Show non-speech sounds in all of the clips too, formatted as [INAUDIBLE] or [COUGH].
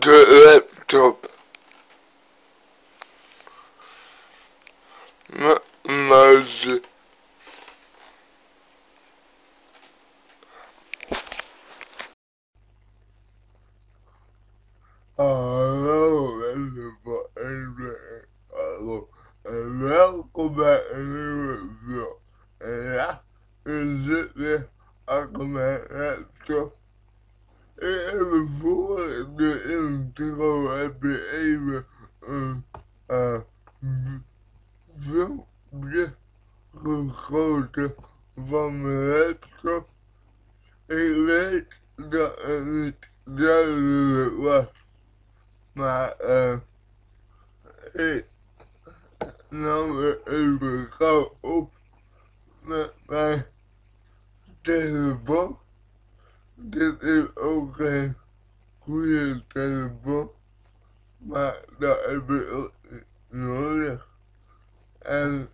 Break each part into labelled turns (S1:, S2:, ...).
S1: the laptop. M mouse. Hello, Hello, and welcome back to the video. And it. I come back to Uh, it was my uh, it number is because of my terrible. This is okay. We are terrible. My daughter will ignore it. And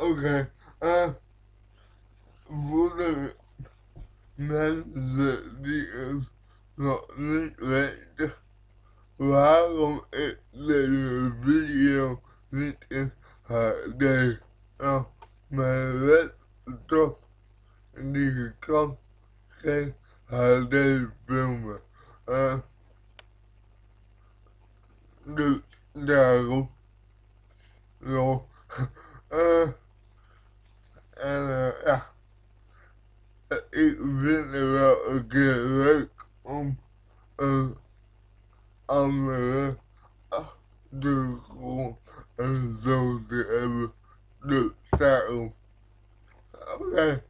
S1: oké, uh, voor de mensen die het nog niet weten waarom ik deze video niet in HD nou, mijn laptop die kan geen HD filmen. Uh, dus daarom. Zo. Uh, [LAUGHS] en uh, ja. Ik vind het wel een keer leuk om een andere achtergrond en zo te hebben. Dus daarom. Oké. Okay.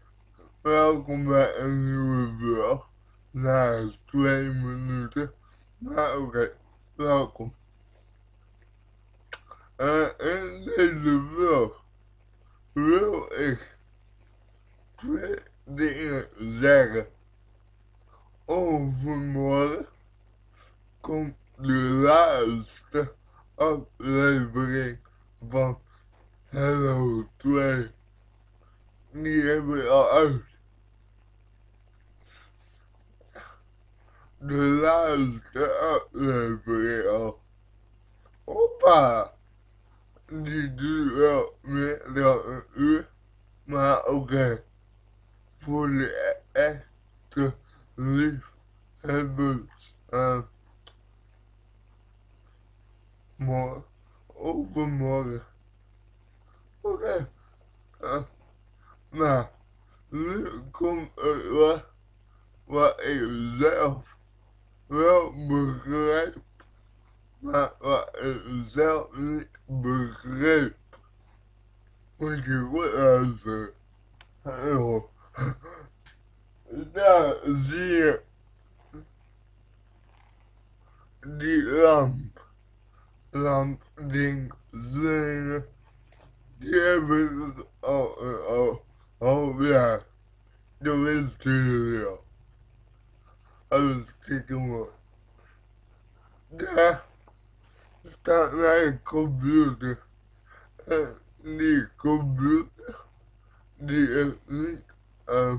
S1: Welkom bij een nieuwe vlog. Na twee minuten. Maar oké. Okay. Welkom. Uh, in deze vlog wil ik twee dingen zeggen. Overmorgen komt de laatste aflevering van Hello 2. Die hebben we al uit. De laatste aflevering al. Hoppa! Die duurt wel meer dan een uur. Maar oké. Okay. fully actively able uh, more over more. Okay. Uh, now, this comes uh, by itself. Well, begreep. Maar wat ik zelf niet begreep. Moet je goed luisteren. Heel. Да, зи... Ди ламп. Lamp ding zing. Everything. Oh, oh, oh, yeah. The mystery. I was taking one. Yeah. Start my computer. The computer. The link. Uh,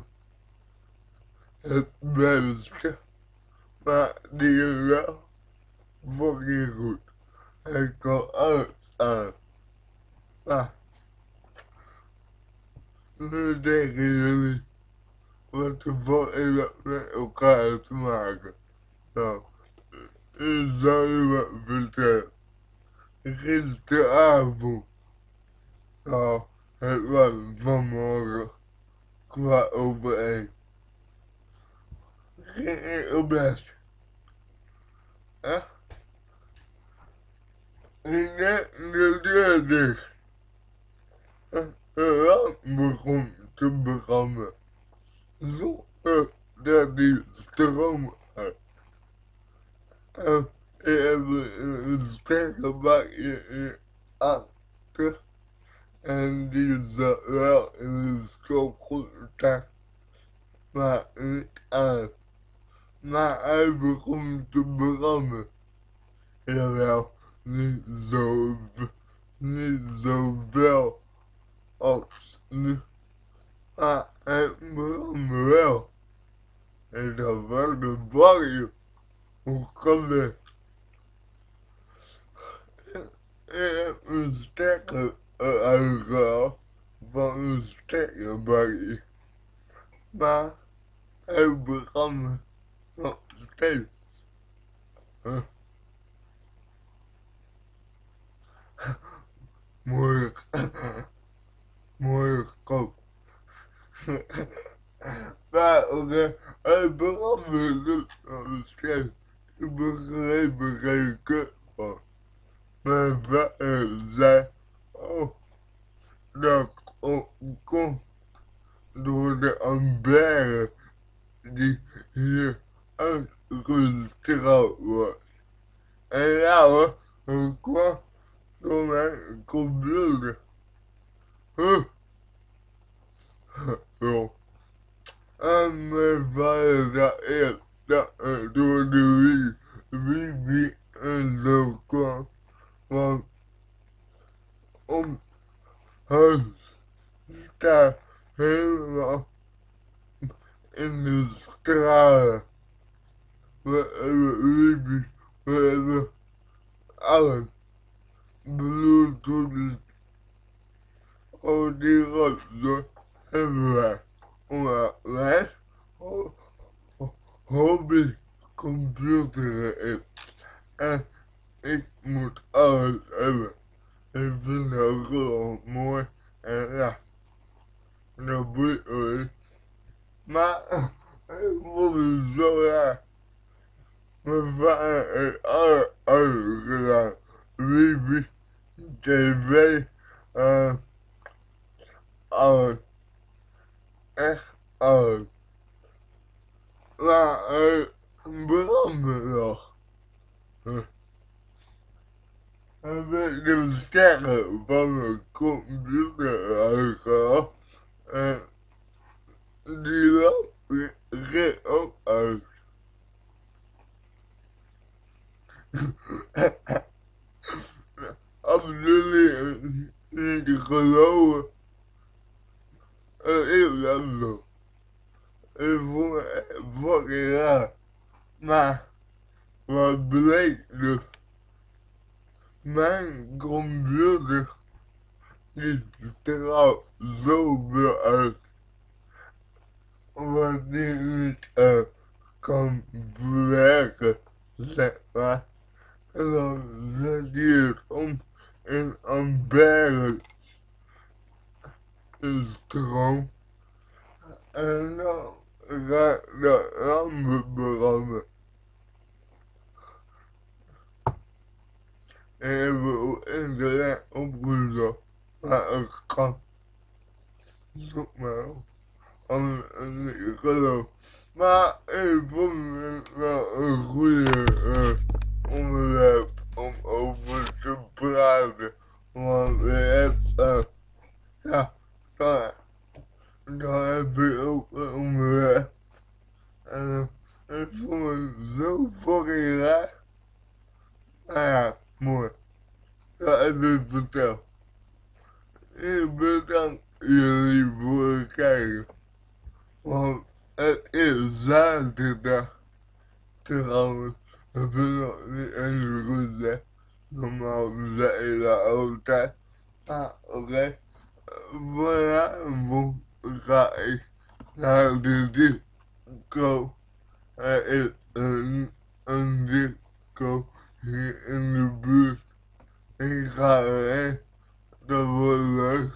S1: het beste, maar die is wel fucking goed. Hij kan alles aan. Nou, nu denken jullie, wat de fuck is dat met elkaar te maken? Nou, ik zal je wat vertellen. Gisteravond, nou, het was vanmorgen, kwart over één. Ging ik op les. Hè? Ik net de deur dicht. Begon te branden. Zonder dat die stroom uit. En ik heb een sterke bakje achter En die zat wel in de that that it has. Not everyone to become it. It will need the, need the bell of sleep. I am real. And the very body will come in. It was taken uh, a girl, but it was taken by you. Maar hij brandde nog steeds. Huh. Moeilijk. Moeilijk kop. Maar oké, brandde dus nog steeds. Ik begreep er geen kut van. Mijn vader zei, oh, dat komt I that is that uh, doing the VB and the cross from um has that him in the sky. Wherever we be, wherever Alan. Blue to the all the everywhere on my left. Oh, hobby computer and it would all ever. It's been a more Hij brandde nog. Heb ik de sterren van mijn computer uitgehaald. En die lamp ging ook uit. Als jullie niet geloven, het is dat zo. Ik vond het echt fucking raar. Maar, wat bleek dus mijn computer die straalt zoveel uit wat die niet uh, kan bewerken, zeg maar. En dan zet hij het om in ampère stroom. En dan gaat de lampen branden. En we internet opgezocht. Maar het kan. Zoek maar op. Ik geloof. Maar ik vond het wel een goede uh, inventar e bloqueio. Mas é exato da trama. Apenas em lugar normal já irá voltar. Ah, ok. Vou lá, vou cair na dentro. Go. É, é, é, é, go. In the booth. In the car, eh? Ga world.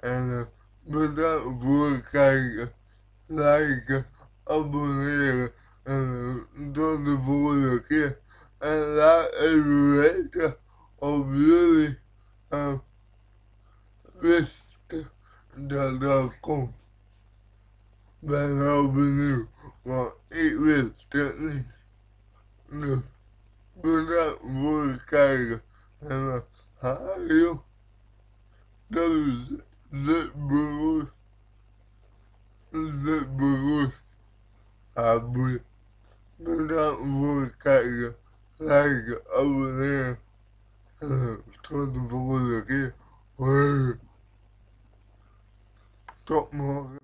S1: En uh, het kijken. Liken, abonneren. En tot de volgende keer. En laat even weten of jullie uh, wisten dat dat komt. Ben wel benieuwd, want ik wist het niet. Dus bedankt voor het kijken. En uh, those that were that were happy without work at like over there uh, trying to follow again, kid. Stop moving.